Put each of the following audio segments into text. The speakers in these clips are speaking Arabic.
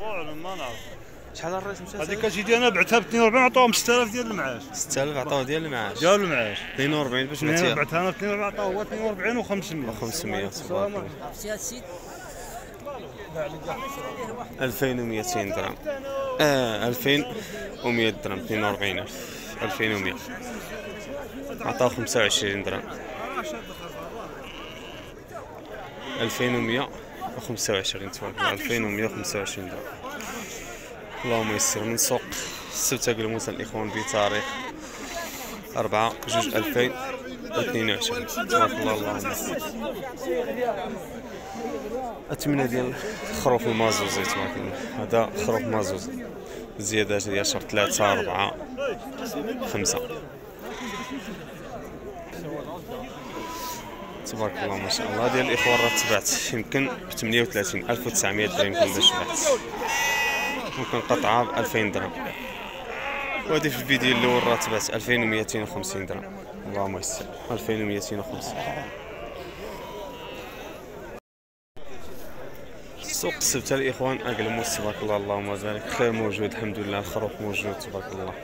والله ما نعرف شحال الريس مشى هذيك اجيتي أنا بعتها ب 42 عطاهم 6000 ديال المعاش. 6000 عطاوه ديال المعاش. ديال المعاش. 42 باش متيا بعتها أنا ب 42 عطاوه 42 و500 و 500 تبارك الله عرفتي السيد؟ 2200 درهم. آه 2100 درهم 42000 2100 عطاو 25 درهم. 2100 25 الله، 2125 درهم اللهم يسر من سوق. السبتة موسى الإخوان بتاريخ 4 جوج 2022 تبارك الله اللهم يسر. اثمنه ديال خروف المازوزي تبارك الله. هذا خروف مازوزي. زيادات ديال شهر 3 4 5 تبارك الله ما شاء الله. ديال الإخوان راه تبعت يمكن ب 38 1900 درهم باش بعت ممكن قطعة ب 2000 درهم. وهذه في الفيديو الأول راه تبعت 2250 درهم. اللهم يسر. 2250 سوق السبتة الإخوان أقلموس تبارك الله. اللهم بارك. خير موجود الحمد لله. الخروف موجود تبارك الله.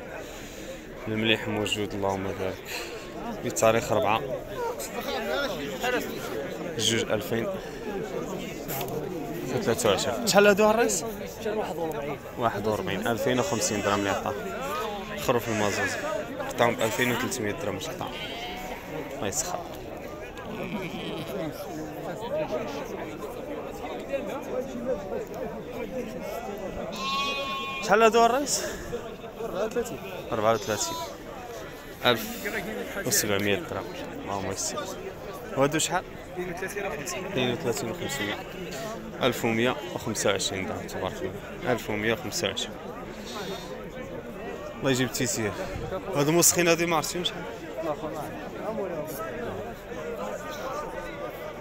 المليح موجود اللهم بارك. بتاريخ ربعة. جوج ألفين وثلاثة وعشرين. شحال هادو الرئيس؟ واحد وربعين ألفين وخمسين درهم اللي عطاه خروف المازوز. قطعهم بألفين وثلاثمية درهم باش قطعهم الله يسخر. شحال هادو الرئيس؟ 34 1700 درهم. اللهم يسر. وهادو شحال؟ 32 و 500 1125 درهم تبارك الله. 1125 الله يجيب التيسير هادو موسخين هادي ما عرفتيهم شحال؟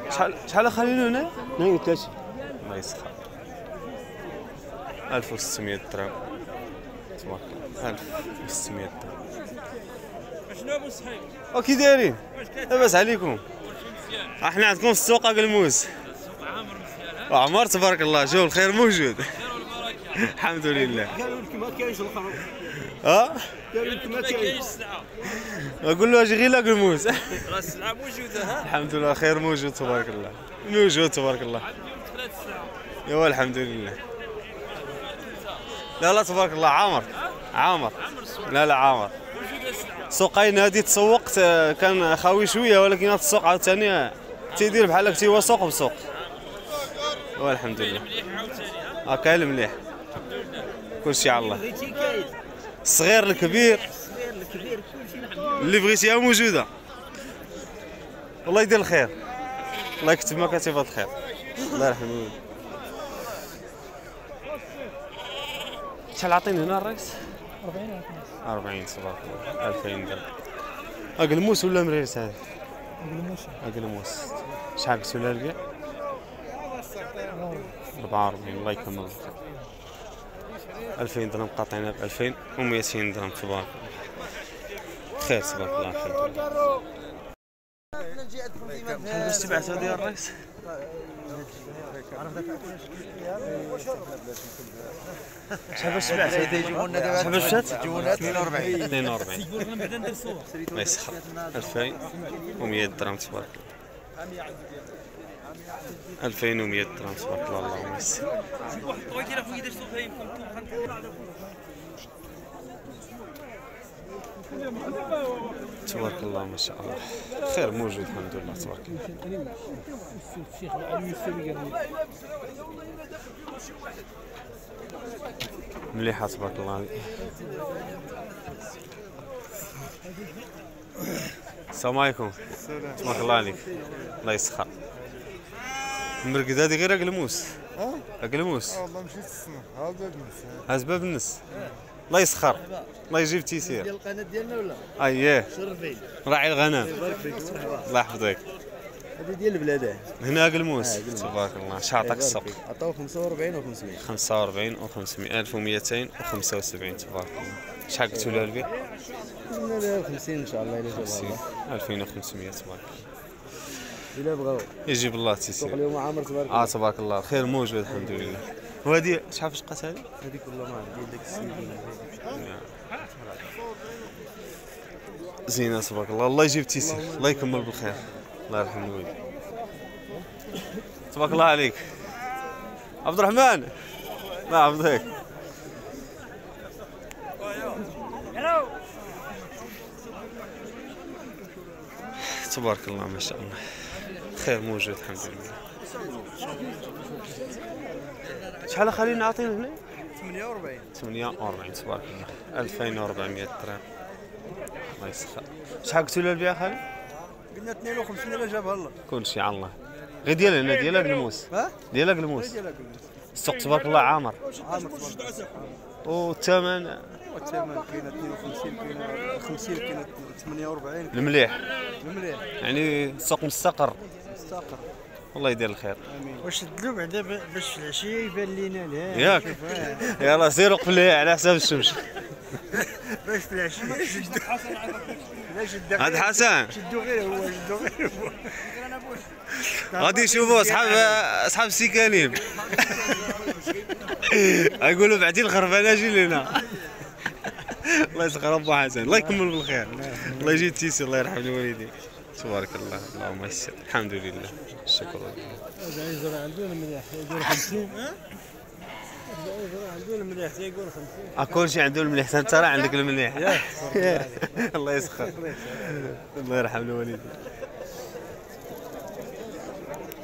شحال شحال خلينا هنا؟ 32 الله يسخر. 1600 درهم. تبارك الله. 1600 درهم. وكي دايرين. لاباس عليكم. إحنا عندكم في السوق الموس وعمر تبارك الله جو الخير موجود. الحمد لله. قالوا لك ما كاينش الخروف ها؟ قالوا لك ما كاينش أقول له أجي غير لاقلموس راه السلعه موجوده ها الحمد لله خير موجود تبارك الله. موجود تبارك الله. ايوا الحمد لله. لا لا تبارك الله عامر عامر. لا لا عامر. سوقين هادي تسوقت كان خاوي شوية ولكن هاد السوق عاوتاني تيدير بحال هكا تيوا سوق بسوق. والحمد لله. مليح عاوتاني ها؟ ها كاين المليح كلشي على الله. الصغير الكبير. اللي بغيتيها موجودة. الله يدير الخير. الله يكتب ما كاتب الخير. الله يرحمه. شحال عطيني هنا الرئيس؟ 40 40 تبارك الله 2000 درهم. اقلموس ولا مريرس هذا اقلموس شحال قلتوا لها البيع 44 الله يكمل الخير 2000 درهم قاطعينها ب 2200 درهم تبارك الله خير تبارك الله الحمد لله. باش تبعت هذه الرئيس شحال باش تبعت شحال مشات 42 42 الله يسخر 2100 درهم تبارك الله 2100 درهم تبارك الله اللهم يسر واحد الطويل كيف يدير سوق يمكن تبارك الله ما شاء الله. خير موجود الحمد لله تبارك الله. مليحة تبارك الله. السلام عليكم. تبارك الله عليك. الله يسخر. المرقد هذه غير أقلموس؟ أقلموس. والله مشيت السنة. هذا الناس هاز باب النس. الله يسخر. الله يجيب تيسير. ديال القناة ديالنا ولا؟ أييه. شرفين راعي الغنم. فيك الله يحفظك. هذه ديال البلاد هنا اقلموس تبارك الله. شعطك السوق عطاو 45 و 500 45 و 500 1275 تبارك الله. شحال قلتوا لها البيع؟ قلنا لها 50 إن شاء الله إلا جاب 50 الله 2500 تبارك الله. إلا بغاو. يجيب الله سوق تيسير اليوم عامر تبارك آه تبارك الله. خير موجود الحمد لله. وهذه شحال فاش بقات هذه؟ هذيك والله ما ديال داك السيد زينة تبارك الله. الله يجيب تيسير. الله يكمل بالخير. الله يرحم الوالد تبارك الله عليك. عبد الرحمن. لا عبد هيك تبارك الله ما شاء الله. خير موجود الحمد لله. شحال خلينا نعطينا هنا 48 48 تبارك الله. 2400 درهم. الله يسخر. شحال قلتوا له البيع خالي قلنا 52 الا جابها الله. كل شيء على الله. غير ديالها هنا ها؟ ديالها قلموس ديالها السوق تبارك الله عامر. عامر والثمن؟ الثمن كاين 52 كاين 50 كاين 48 المليح. المليح. يعني السوق مستقر. مستقر. الله يدير الخير. واش تدلو بعدا باش في العشية يبان لينا لا. ياك. شوف، آه. يلا سير وقف لي على حساب الشمس. باش في العشية. لا هذا حسن شدو غير هو شدو غير هو. غادي يشوفوا اصحاب أصحاب السكانين يقولوا بعدين الخربانه أجي لنا الله يسخر أبو حسن. الله يكمل بالخير. الله يجي تيسير الله يرحم الوالدين. تبارك الله. اللهم يسر. الحمد لله. لله هذا يزرع عندنا مليح يقول 50 هذا يزرع عندنا مليح يقول 50 كل شيء عنده المليح. انت راه عندك المليح الله يسخر. الله يرحم الوالدين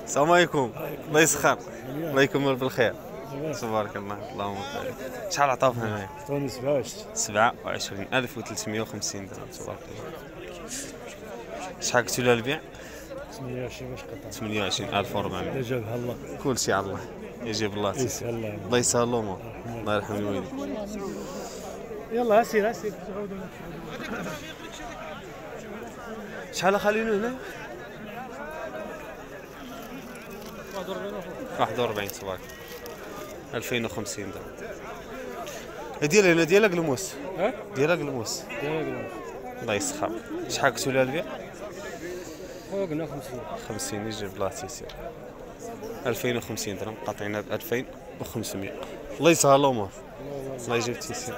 السلام عليكم. الله يسخر. الله يكمل بالخير. تبارك الله. اللهم بارك. شحال عطاوك هنايا؟ عطوني 27 27350 درهم. تبارك الله. شحال قلتوا لها البيع؟ 28 واش قطع 28400 جابها الله. كل شيء على الله يجيب الله. يسهل الله. الله يسهل الأمور الله يرحم الوالدين يلا أسير أسير. شحال خلينا هنا؟ 41 تبارك. 2050 درهم. ديالها هنا ديالها قلموس ها؟ ديالها قلموس الله يسخر شحال قلتوا لها البيع فوقنا 50 50 يجيب الله تيسير 2050 درهم قاطعينها ب 2500 الله يسهل الأمور. الله يجيب تيسير.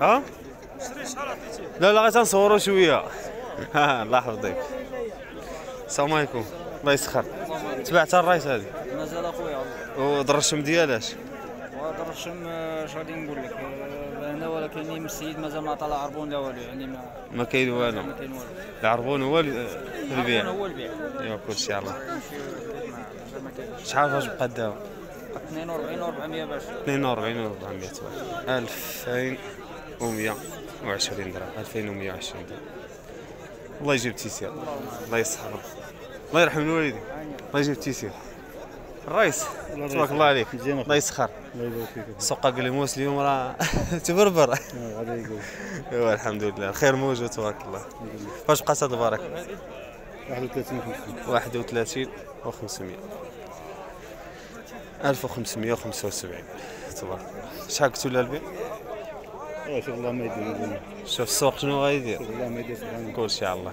ها؟ لا لا غير تنصوروا شوية. ها الله يحفظك السلام عليكم. الله يسخر. تبعت الرايس هذه؟ مازال أخويا. ودر الشم ديالاش آه، اش غادي نقول لك. ولكن السيد مازال ما طلع عربون لا والو يعني ما ما كاين والو. ما كاين والو. العربون هو البيع. هو البيع. ايوا كلشي على الله شحال فاش بقى الدواء 42 و400 باش. 42 و 400 2120 درهم 2120 درهم. الله يجيب تيسير. الله يسحر الله يرحم الوالدين. الله يجيب تيسير. الرئيس. تبارك الله عليك. الله يسخر. الله يبارك فيك. سوق قليموس اليوم راه تبربر. ايوا الحمد لله الخير موجود تبارك الله. فاش بقات هاد البركه 31 50 31 و 500 1575 تبارك الله. شحال قلتوا لها البيع شوف الله ما يدير. شوف السوق شنو غايدير. الله ما يدير. سبحانه كل شيء على الله.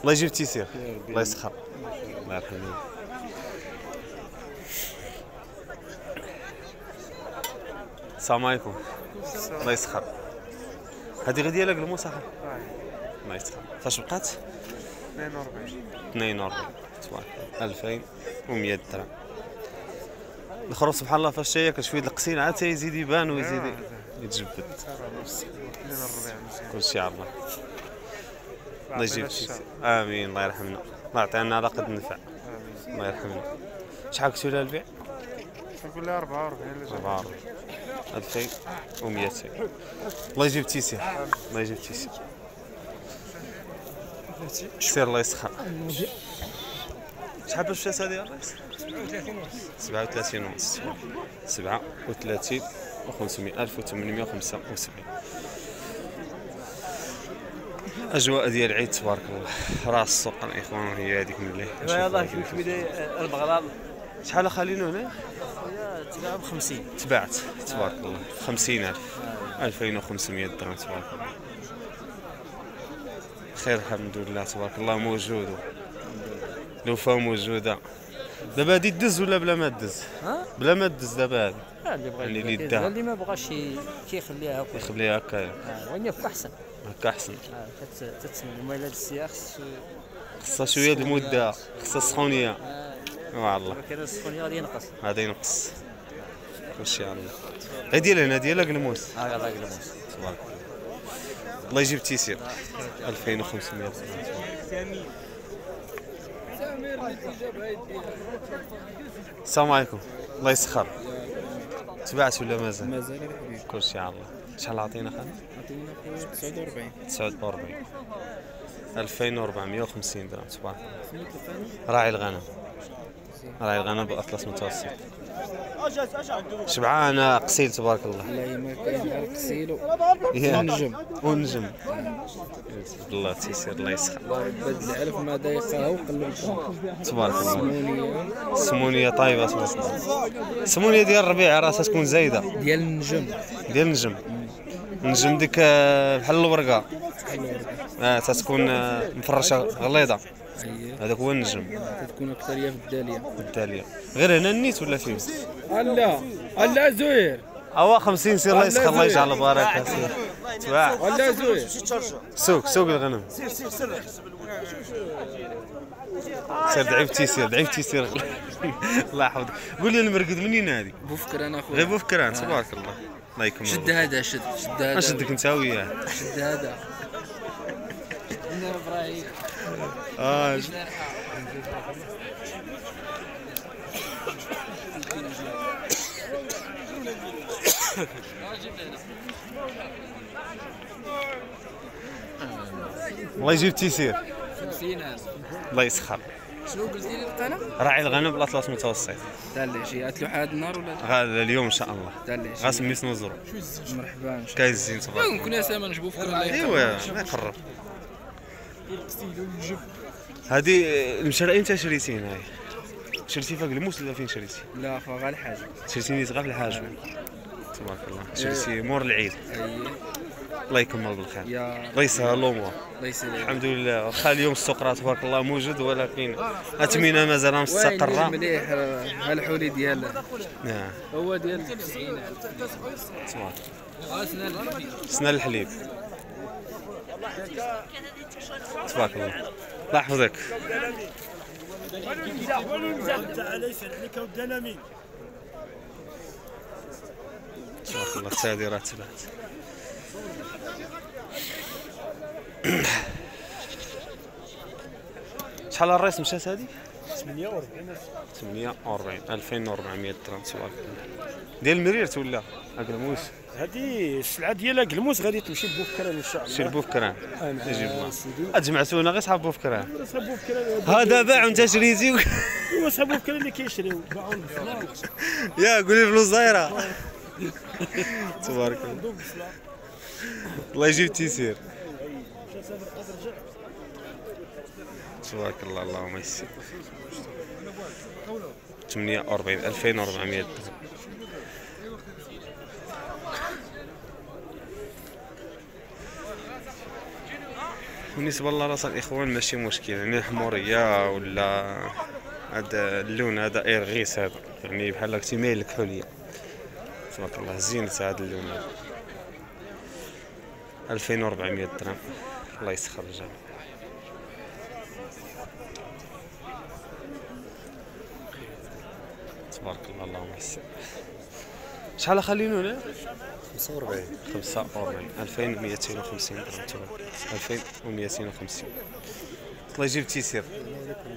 الله يجيب تيسير. الله يسخر. الله يرحم السلام عليكم. الله يسخر. هذه غير ديالك الموس اخر الله يسخر. فاش بقات؟ 42 42 تبارك الله 2100 درهم. الأخر سبحان الله فاش جاية شوية القسين عاد تيزيد يبان ويزيد يتجبد. كل شيء على الله. الله يجيب آمين الله يرحمنا. الله يعطينا على قد النفع. الله يرحمنا. شحال قلتوا لها البيع؟ نقول لها 44 اللي جاب 44 2200 الله يجيب تيسير. الله يجيب تيسير. سير الله يسخر. شحال باش مشات هذه الرئيس؟ 37 ونص. 37 و 500 1875 أجواء ديال العيد تبارك الله. راس السوق الاخوان هي هذيك من الليل يلاه شوف شوية البغلال شحال خلينا هنا؟ تباع ب 50 تبعت. تبارك الله. 50000 2500 درهم تبارك الله. خير الحمد لله تبارك الله. موجود الوفاء موجودة. دابا هادي تدز ولا بلا ما ها؟ بلا ما تدز دابا هادي. اللي بغى يعني يبدا اللي ما بغاش كيخليها هكا. يخليها هكا. وين يبقى أحسن. هكا أحسن. المهم الا السياخ خصو خصها شوية د المدة. خصها سخونيه والله. كان السخونيه غادي ينقص. هذا ينقص. يا الله غير ديال هنا ديال قلموس ها غادا يقلبوس تبارك الله الله يجيب تيسير 2500 السلام عليكم الله يسخر تبعت ولا مازال؟ مازال يا حبيبي كلشي على الله شحال عطينا خالد؟ عطينا خويا 49 49 2450 درهم تبارك الله راعي الغنم. راعي الغنم بأطلس متوسط. شبعان قسيل تبارك الله. قسيلو يا. ونجم. ونجم. الله تيسير الله يسخر. الله يبدل العلف ما ضيقها وقلبها تبارك الله. سمونية سمونيه طيبة تبارك الله سمونيه ديال الربيع راسها تكون زايدة. ديال النجم. ديال النجم. النجم ديك آه، بحال الورقة. آه تتكون آه، مفرشة غليظة. هذاك هو النجم. تكون أكثرية في الدالية. الدالية. غير هنا النيت ولا فيه الله. الله زوير. أوا 50 سير الله يسخر الله يجعل البركة سير. تباع الله زوير. سوق سوق الغنم. سير دعيبتي سير دعيبتي سير. الله يحفظك. قول لي المرقد منين هذه؟ بوفكر أنا خويا غير بوفكران تبارك الله. الله يكمل شد هذا شد شد هذا. اشدك أنت وياه شد هذا. إبراهيم آه. الله يجيب تيسير. 50000 الله يسخر. شنو قلتي لي القناه؟ راعي الغنم بالأطلس متوسط. دالي شي غتلوح هذا النهار ولا لا؟ غا اليوم إن شاء الله. دالي شي غاسمي سنوزرو مرحبا إن شاء كايز زين تبارك الله يمكن يا سامان نجبو فكره. ايوا ما يقرب. هذه المشرقين انت شريتين هاي. شريتي فوق الموس ولا فين شريتي؟ لا فغا الحاج شريتيني صغار في الحاج تبارك الله. شريتي مور العيد. اييه الله يكمل بالخير الله يسهل الأمور. الله يسلمك الحمد لله. واخا اليوم السوق راه تبارك الله موجود ولكن اثمنه مازال مستقرة. مليح ها الحولي ديال نعم. هو ديال 90 تبارك اسنا سنة الحليب. تبارك الله. الله يحفظك تبارك الله. التعديرات تبعت. شحال الرئيس مشات هذه؟ 48 840 2400 درهم تبارك الله ديال المريرت ولا اكلموس هذه السلعة ديالها قلموس غادي تمشي بوفكران إن شاء الله. شربوا فكران آه، مع يجيب الله سيدي. اجمعتونا غير صحاب بوفكران صاحب بوفكران هذا باع وانت شريتي. هو صاحب بوفكران اللي كيشريو. باعوا يا قولي فلوس صايره تبارك الله. الله يجيب التيسير. تبارك الله اللهم يسر. 48 2400 درهم بالنسبة لراس الإخوان ماشي مشكل يعني حمورية ولا هذا اللون هذا ايرغيس هذا يعني بحال هكا تيميل الكحولية. تبارك الله زينة هذا اللون هذا. 2400 درهم. الله يسخر الجميع تبارك الله اللهم يسر. شحال خلينو هنا؟ 45 45 2250 درهم تبارك 2250 الله يجيب التيسير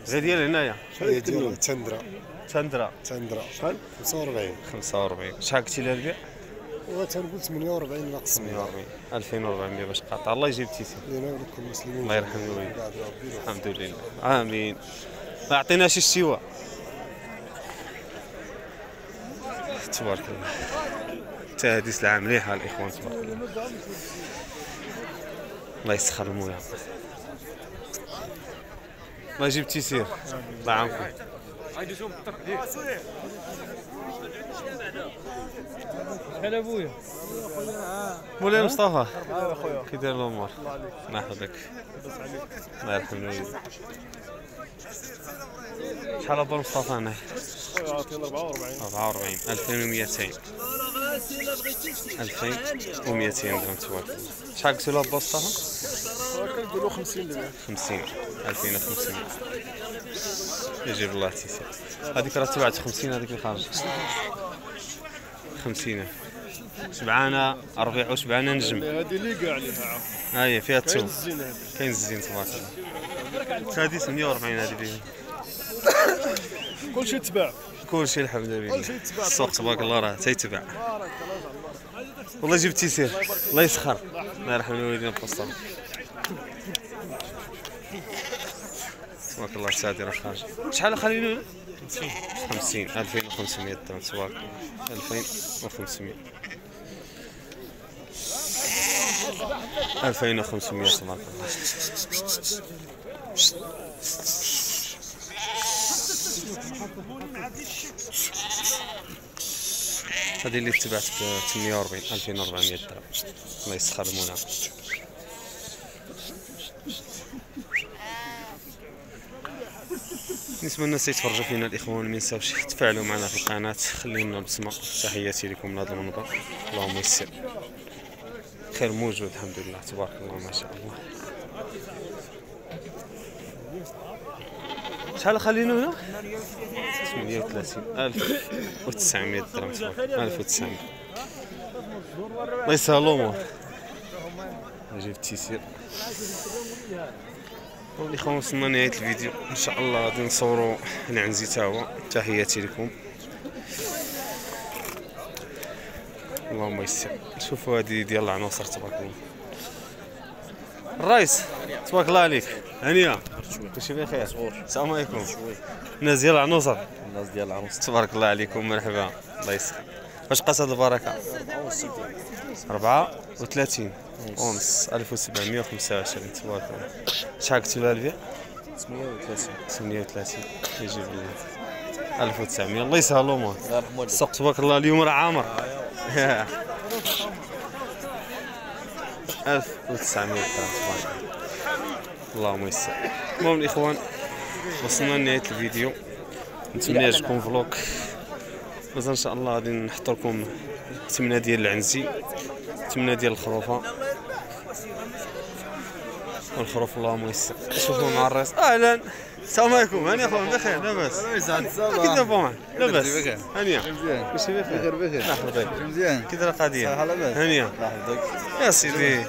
غير ديال هنايا هي ديال تندرا تندرا تندرا شحال؟ 45 45 شحال قلتي لها البيع؟ هو تنقول 48 ناقص. 100 140 2400 باش قاطع. الله يجيب التيسير لنا ولكم مسلمين. الله يرحم الوالدين. الحمد لله. آمين. ما يعطيناش السوا. تبارك الله. حتى هذه سلعة مليحة الإخوان تبارك الله. الله يسخر المويه الله يجيب التيسير الله يعاونكم. هلا ابويا مولاي مصطفى. كي داير الأمور. الله يحفظك الله يرحم الوالدين شحال أبو مصطفى هنا؟ عاطينا 44 44 2200 2200 درهم تبارك شحال قلتوا له أبو مصطفى؟ كنقولوا 50 دابا 50 2500 يجيب الله تيسير. هذيك راه تبعت 50 هذيك اللي خارجه 50 شبعانه ربيع وشبعانه نجم. هذه اللي كاع عليها. ها هي فيها هذه. كاين الزين تبارك الله. هذه 140 هذه فيه كلشي تباع. كلشي الحمد لله. السوق تبارك الله راه تيتباع والله جبت تيسير الله يسخر. الله يرحم الوالدين القصر تبارك الله السعدي راه خارج شحال خلينا؟ 50 2500 درهم تبارك الله 2500 2500 تبارك الله هذه اللي تبعت ب 840 2400 درهم الله يسخر المنى بالنسبة للناس اللي يتفرجوا فينا الإخوان ما ينساوش تفاعلوا معنا في القناة. خليوا لنا بصمه تحياتي لكم من هذا المنبر اللهم يسر. خير موجود الحمد لله. تبارك الله ما شاء الله. شحال خلينا هنا؟ 38 1900 درهم. تبارك الله. 1900 الله يسهل الأمور. نجيب التيسير الاخوان وصلنا نهايه الفيديو. إن شاء الله غادي نصوروا العنزي تا هو. تحياتي لكم. اللهم يسر. شوفوا هذه ديال العناصر تبارك الله. الرئيس تبارك الله عليك. هنيا كلشي بخير. السلام عليكم. الناس ديال العناصر. الناس ديال العروس تبارك الله عليكم. مرحبا. الله يسخر واش قاس هاد البركه 34 ونص 1725 تبارك الله شحال لها البيع 830 38 يجيب لي 1900 الله يسهل الأمور السوق تبارك الله اليوم راه عامر. 1900 درهم تبارك الله اللهم يسر. المهم الاخوان وصلنا لنهاية الفيديو. نتمنى يعجبكم vlog مازال إن شاء الله غادي نحط لكم تمنه ديال العنزي تمنه ديال الخروفة. والخروف اللهم يسر شوفوا مع الرئيس. أهلا. السلام عليكم. هاني أخوان بخير. لاباس كي دابا لاباس بخير. مزيان ماشي بخير. بخير. بخير. الله يحفظك مزيان كي داير القضية هانيه الله يحفظك يا سيدي.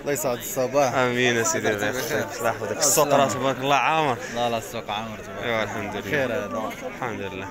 الله يسعد الصباح. آمين يا سيدي. الله يحفظك الله يحفظك السوق راه تبارك الله عامر. لا لا السوق عامر تبارك ايوا الحمد لله. خير هذا الحمد لله.